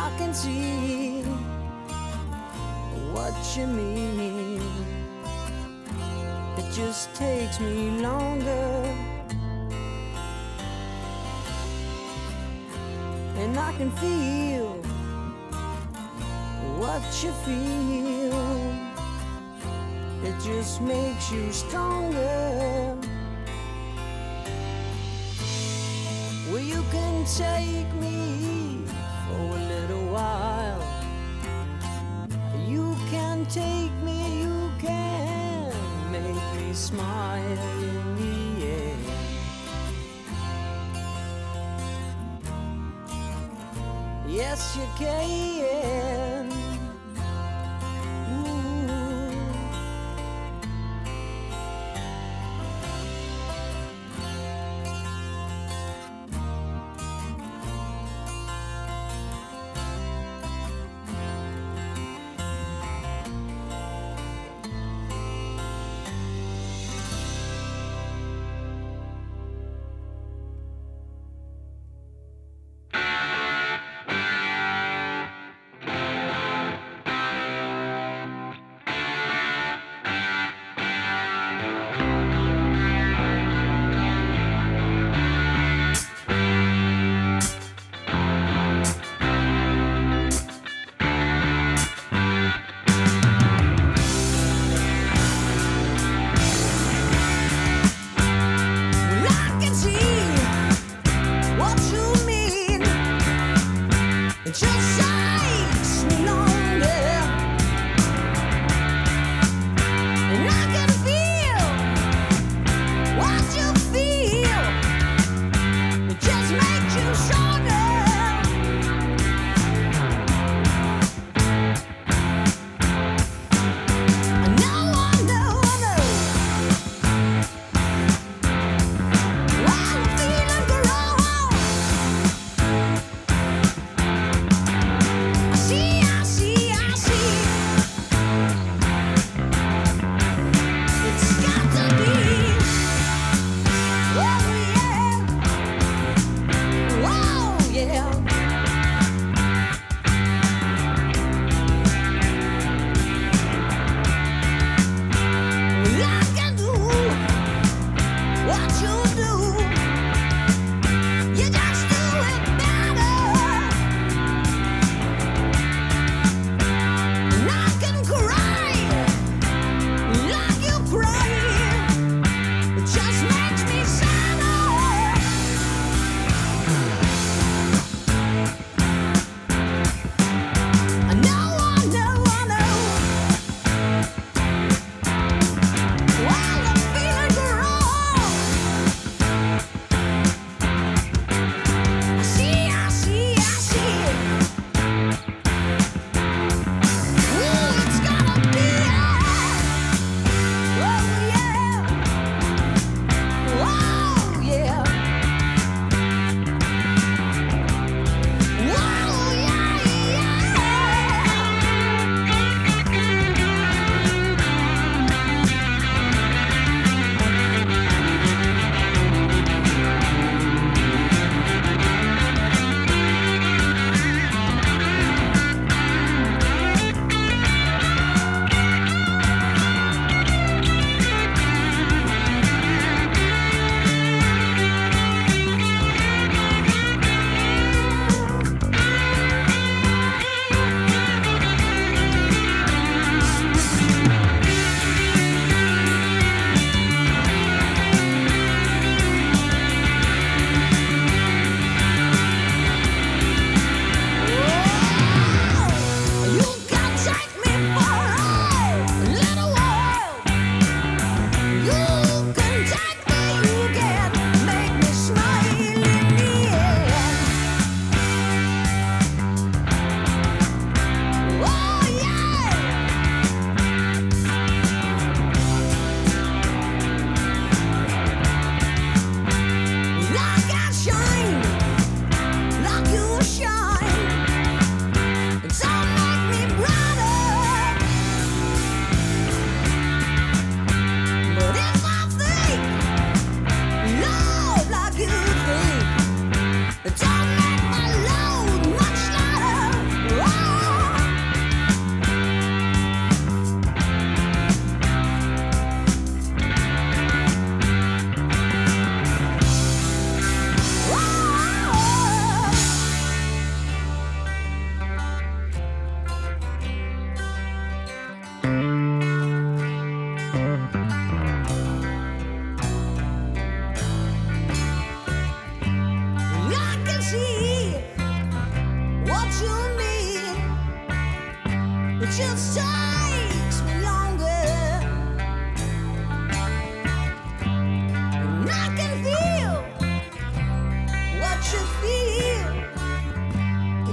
I can see what you mean. It just takes me longer. And I can feel what you feel. It just makes you stronger. Well, you can take me for a little while. You can take me, you can make me smile in the end. Yes, you can.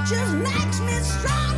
Just makes me stronger.